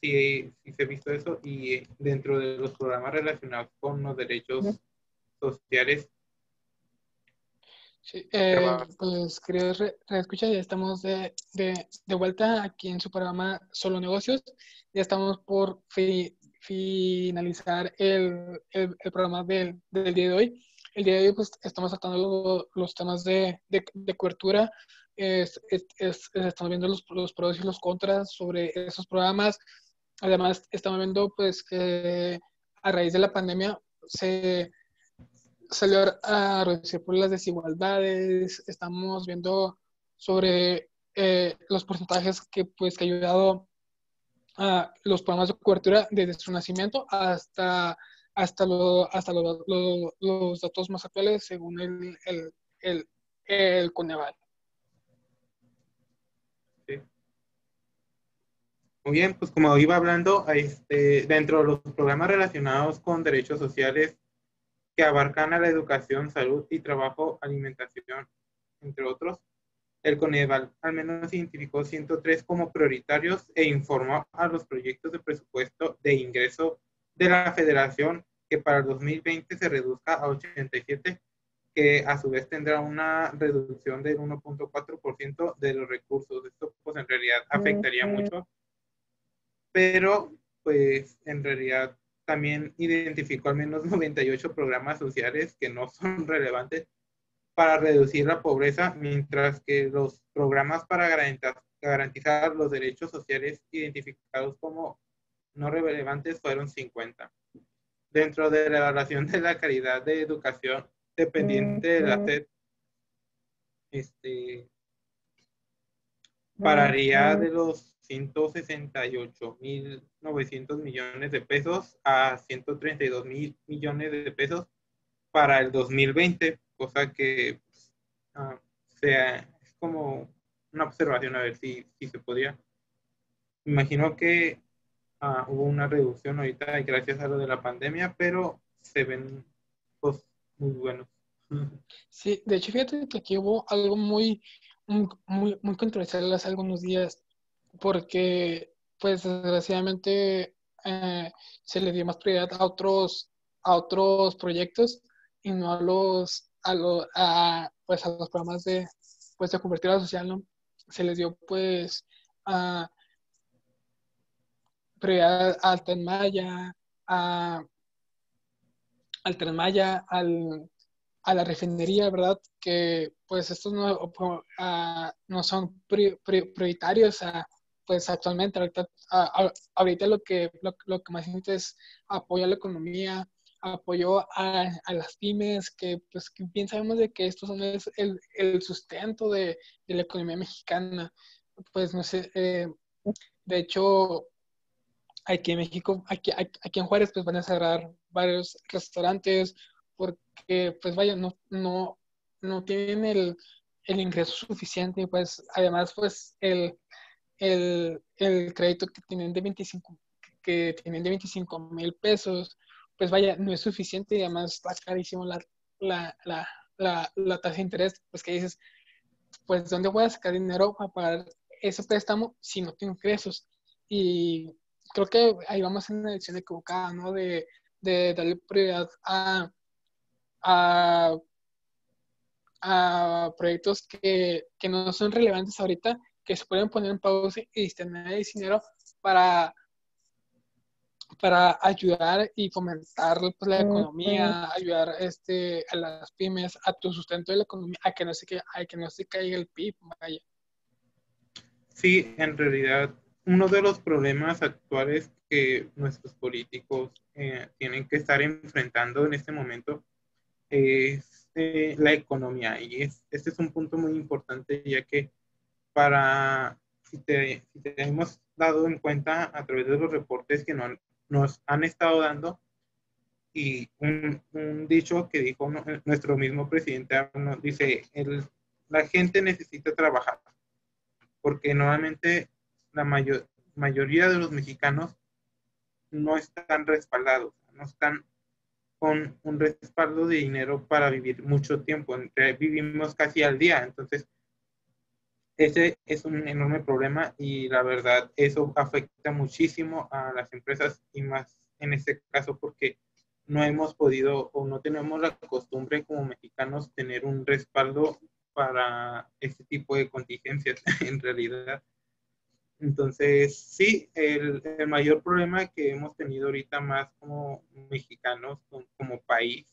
sí, sí se ha visto eso y dentro de los programas relacionados con los derechos sociales. Sí, eh, pues queridos reescuchas, ya estamos de, de, de, vuelta aquí en su programa Solo Negocios. Ya estamos por fin finalizar el, el, programa del, del, día de hoy. El día de hoy pues, estamos tratando los temas de, de, de cobertura, es, es, estamos viendo los, los, pros y los contras sobre esos programas. Además, estamos viendo pues que a raíz de la pandemia se salió a reducir por las desigualdades. Estamos viendo sobre eh, los porcentajes que pues que ha ayudado los programas de cobertura desde su nacimiento hasta, hasta, lo, hasta los datos más actuales según el, el, el, el Coneval. Muy bien, pues como iba hablando, este, dentro de los programas relacionados con derechos sociales que abarcan a la educación, salud y trabajo, alimentación, entre otros, el Coneval al menos identificó 103 como prioritarios e informó a los proyectos de presupuesto de ingreso de la federación que para el 2020 se reduzca a 87, que a su vez tendrá una reducción del 1.4% de los recursos. Esto pues en realidad afectaría mucho, pero pues en realidad también identificó al menos 98 programas sociales que no son relevantes para reducir la pobreza, mientras que los programas para garantizar los derechos sociales identificados como no relevantes fueron 50. Dentro de la evaluación de la calidad de educación dependiente de la SED, este, pararía de los 168.900 millones de pesos a 132 mil millones de pesos para el 2020 cosa que uh, sea, es como una observación a ver si, si se podía. Imagino que uh, hubo una reducción ahorita gracias a lo de la pandemia, pero se ven pues, muy buenos. Sí, de hecho, fíjate que aquí hubo algo muy, muy, muy controversial hace algunos días, porque, pues, desgraciadamente eh, se le dio más prioridad a otros, a otros proyectos y no a los, a, lo, a, pues, a los programas de, pues, de cobertura social, ¿no? Se les dio, pues, a prioridad al Tren Maya, a, al Tren Maya, al, a la refinería, ¿verdad? Que, pues, estos no, no son prioritarios a pues actualmente ahorita, ahorita lo que lo, lo que más necesita es apoyar la economía, apoyó a, a, las pymes, que pues bien sabemos de que esto son el, el sustento de, de, la economía mexicana. Pues no sé, eh, de hecho, aquí en México, aquí, aquí en Juárez, pues van a cerrar varios restaurantes porque, pues vaya, no, no, no tienen el, el ingreso suficiente pues además, pues el, el, el crédito que tienen de 25 que tienen de 25 mil pesos, pues vaya, no es suficiente y además está carísimo la, la, la, la, la tasa de interés, pues que dices, pues ¿dónde voy a sacar dinero para pagar ese préstamo si no tengo ingresos? Y creo que ahí vamos en una dirección equivocada, ¿no? De, de darle prioridad a, a, a proyectos que, que, no son relevantes ahorita, que se pueden poner en pausa y tener dinero para para ayudar y fomentar pues, la economía, ayudar este, a las pymes, a tu sustento de la economía, a que no se, a que no se caiga el PIB. Vaya. Sí, en realidad, uno de los problemas actuales que nuestros políticos eh, tienen que estar enfrentando en este momento es eh, la economía. Y es, este es un punto muy importante, ya que para, si te, si te hemos dado en cuenta a través de los reportes que no, nos han estado dando y un, dicho que dijo nuestro mismo presidente dice, la gente necesita trabajar, porque normalmente la mayor, mayoría de los mexicanos no están respaldados, no están con un respaldo de dinero para vivir mucho tiempo, vivimos casi al día, entonces ese es un enorme problema y la verdad eso afecta muchísimo a las empresas y más en este caso porque no hemos podido o no tenemos la costumbre como mexicanos tener un respaldo para este tipo de contingencias [LAUGHS] en realidad. Entonces, sí, el, el, mayor problema que hemos tenido ahorita más como mexicanos, como país,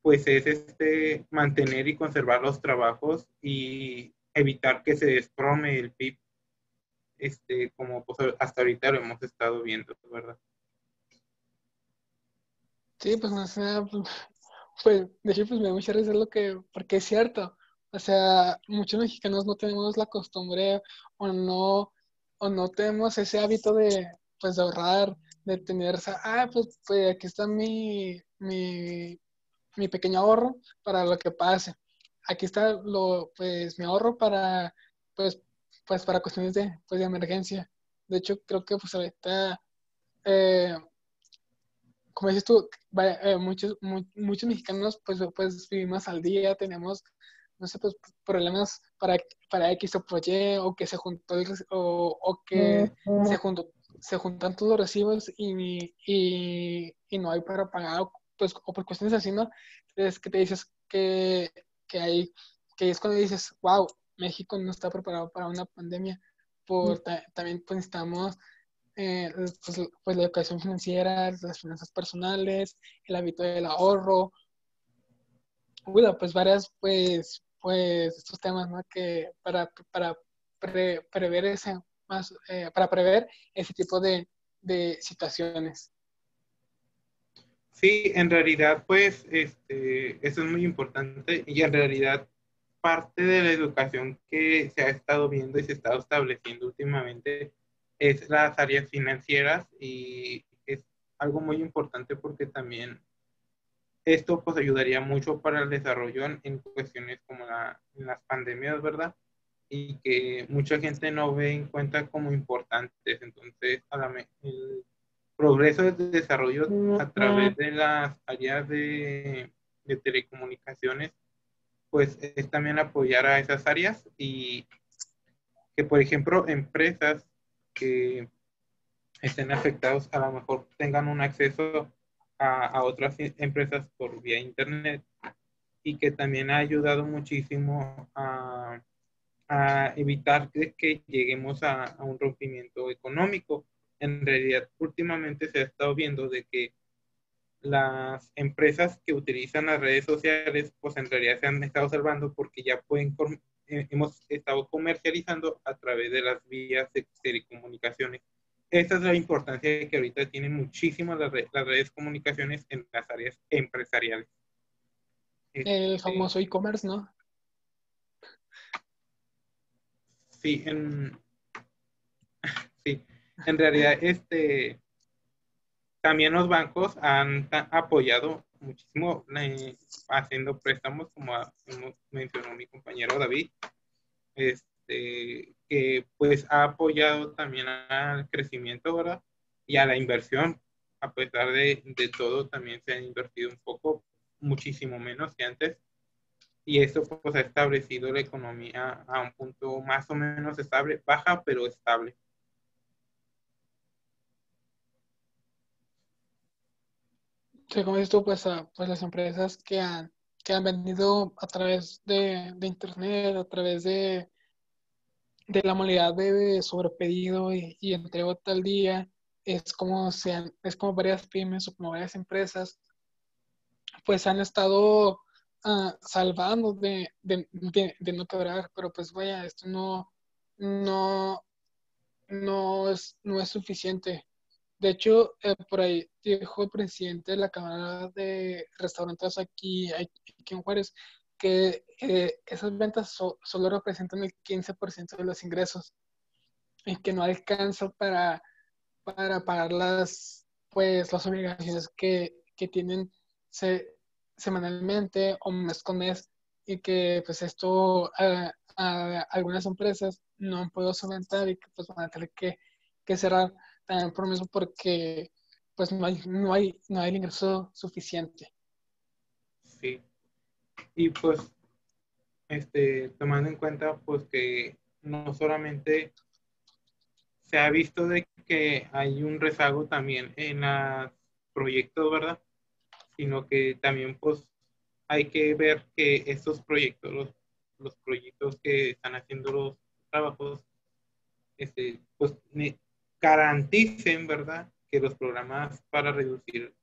pues es este mantener y conservar los trabajos y evitar que se desprome el PIB, este, como pues, hasta ahorita lo hemos estado viendo, ¿verdad? Sí, pues, o sea, pues, de hecho, pues me da mucha risa lo que, porque es cierto, o sea, muchos mexicanos no tenemos la costumbre o no, o no tenemos ese hábito de, pues, de ahorrar, de tener, ah, pues, pues aquí está mi, mi, mi pequeño ahorro para lo que pase aquí está lo, pues, mi ahorro para, pues, pues, para cuestiones de, pues, de emergencia. De hecho, creo que, pues, ahorita, eh, como dices tú, eh, muchos, muchos mexicanos, pues, pues, vivimos al día, tenemos, no sé, pues, problemas para, para X o Y, o que se juntó, o, o que se juntó se juntan todos los recibos y, y, y, no hay para pagar, pues, o por cuestiones así, ¿no? Es que te dices que que hay, que es cuando dices, wow, México no está preparado para una pandemia, por también pues necesitamos eh, pues, pues, la educación financiera, las finanzas personales, el hábito del ahorro, bueno, pues varias, pues, pues estos temas, ¿no? Que para, para prever ese, más, eh, para prever ese tipo de, de situaciones. Sí, en realidad, pues, este, eso es muy importante y en realidad parte de la educación que se ha estado viendo y se ha estado estableciendo últimamente es las áreas financieras y es algo muy importante porque también esto pues ayudaría mucho para el desarrollo en, cuestiones como la, las pandemias, ¿verdad? Y que mucha gente no ve en cuenta como importantes. Entonces, a la, el progreso de desarrollo a través de las áreas de, telecomunicaciones, pues es también apoyar a esas áreas y que, por ejemplo, empresas que estén afectados a lo mejor tengan un acceso a, otras empresas por vía internet y que también ha ayudado muchísimo a, evitar que, lleguemos a, un rompimiento económico en realidad últimamente se ha estado viendo de que las empresas que utilizan las redes sociales, pues en realidad se han estado salvando porque ya pueden, eh, hemos estado comercializando a través de las vías de telecomunicaciones. Esta es la importancia que ahorita tienen muchísimas las, redes de comunicaciones en las áreas empresariales. El este, famoso e-commerce, ¿no? Sí, en, [LAUGHS] sí en realidad, este, también los bancos han apoyado muchísimo eh, haciendo préstamos, como, mencionó mi compañero David, este, que pues ha apoyado también al crecimiento, ¿verdad? Y a la inversión a pesar de, de todo, también se han invertido un poco, muchísimo menos que antes. Y esto pues ha establecido la economía a un punto más o menos estable, baja pero estable. Sí, como dices tú, pues, pues las empresas que han, que han vendido a través de, de Internet, a través de, de la modalidad de sobrepedido y, y entrego tal día, es como, sean, es como varias pymes o como varias empresas, pues han estado uh, salvando de, de, de, de, no quebrar, pero pues vaya, esto no, no, no, es, no es suficiente. De hecho, eh, por ahí dijo el presidente de la Cámara de Restaurantes aquí, aquí en Juárez que eh, esas ventas solo representan el 15% de los ingresos y que no alcanza para, para pagar las, pues, las obligaciones que, que tienen se, semanalmente o mes con mes y que pues esto a, a algunas empresas no han podido solventar y que pues van a tener que, que cerrar por mismo porque pues no hay, no hay, no hay el ingreso suficiente. Sí. Y pues, este, tomando en cuenta pues que no solamente se ha visto de que hay un rezago también en los proyectos, ¿verdad? Sino que también pues hay que ver que estos proyectos, los, los proyectos que están haciendo los trabajos, este, pues garanticen, ¿verdad?, que los programas para reducir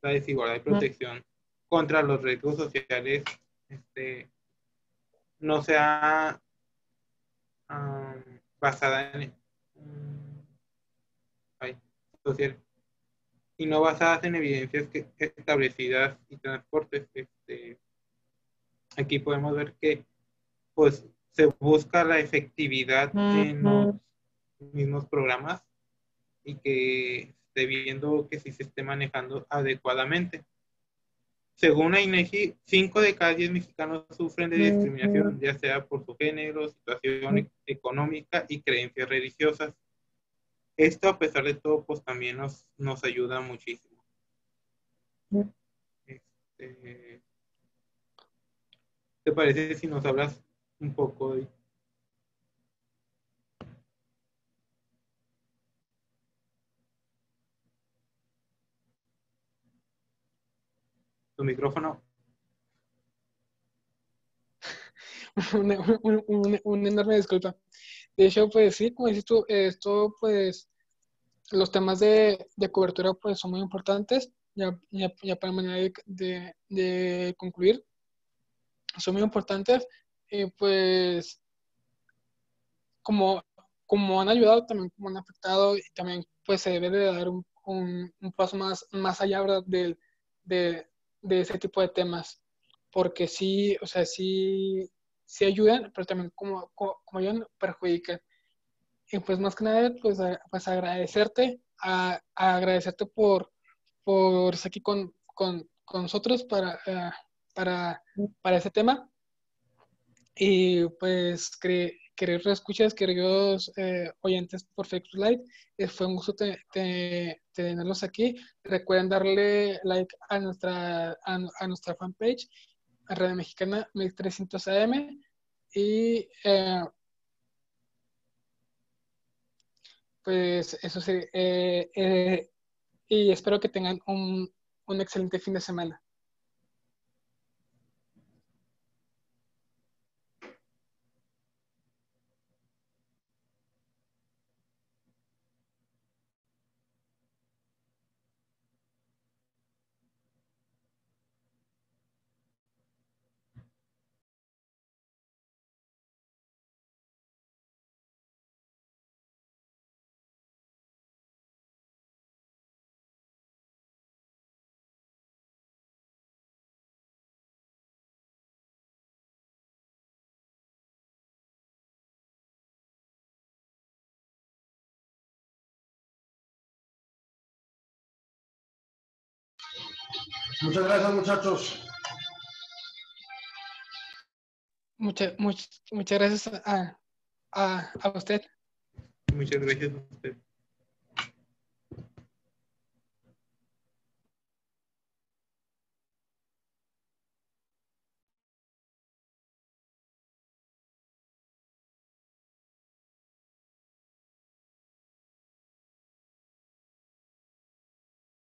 la desigualdad y protección contra los riesgos sociales este, no sea um, basada en ay, social y no basadas en evidencias que, establecidas y transportes. Este, aquí podemos ver que pues se busca la efectividad en los mismos programas y que esté viendo que si se esté manejando adecuadamente. Según la INEGI, 5 de cada 10 mexicanos sufren de discriminación, ya sea por su género, situación económica y creencias religiosas. Esto, a pesar de todo, pues también nos, nos ayuda muchísimo. Este, ¿Te parece si nos hablas un poco de tu micrófono. [LAUGHS] una, enorme disculpa. De hecho, pues sí, como dices tú, esto pues los temas de, cobertura pues son muy importantes. Ya, para manera de, concluir, son muy importantes. y pues como, como han ayudado, también como han afectado y también pues se debe de dar un, paso más, más allá ¿verdad? Del, de, de ese tipo de temas, porque sí, o sea, sí, sí ayudan, pero también como, como, ayudan, perjudican. Y pues más que nada, pues, pues agradecerte, a, agradecerte por, por estar aquí con, con, con nosotros para, uh, para, para ese tema. Y pues cre queridos escuchas, queridos eh, oyentes por Facebook Live, eh, fue un gusto tenerlos aquí. Recuerden darle like a nuestra, a, nuestra fanpage, a Radio Mexicana 1300 AM. Y eh, pues eso sí. y espero que tengan un, un excelente fin de semana. Muchas gracias, muchachos. Muchas, muchas, muchas gracias a, a, a usted. Muchas gracias a usted.